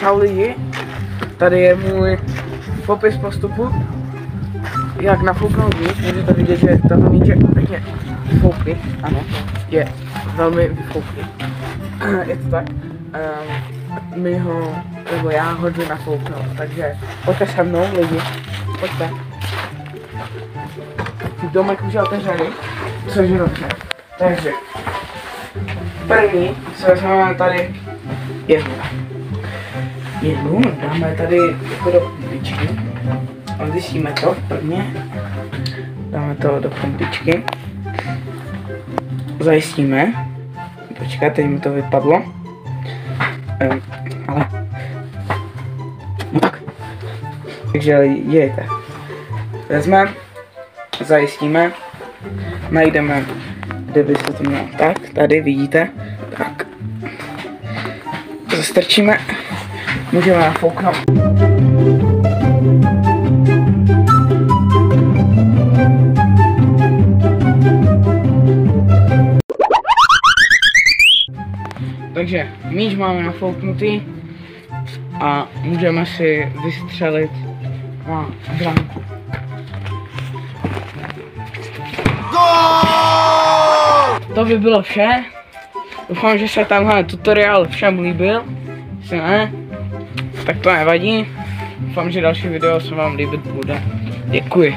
Čau lidi, tady je můj popis postupu, jak nafouknout míč, můžete vidět, že tato míč je pěkně vyfouklý, ano, je velmi vyfouklý. je to tak. Um, my ho, nebo já ho jdu nafouknout, takže pojďte se mnou lidi, pojďte. Domek už je otevřený, což je dobře. Takže, první, co vezmeme tady jednu. Jednu dáme tady jako do pumpičky. Odvysíme to prvně. Dáme to do pumpičky. Zajistíme. Počkat, teď mi to vypadlo. Um, ale... No tak. Takže jejte. Vezmeme, zajistíme, najdeme, kde by se to mělo. Tak, tady vidíte. Tak. Zastrčíme. Můžeme nafouknout. Takže míč máme nafouknutý a můžeme si vystřelit na branku. To by bylo vše. Doufám, že se tenhle tutoriál všem líbil. Jestli ne, tak to nevadí. Doufám, že další video se vám líbit bude. Děkuji.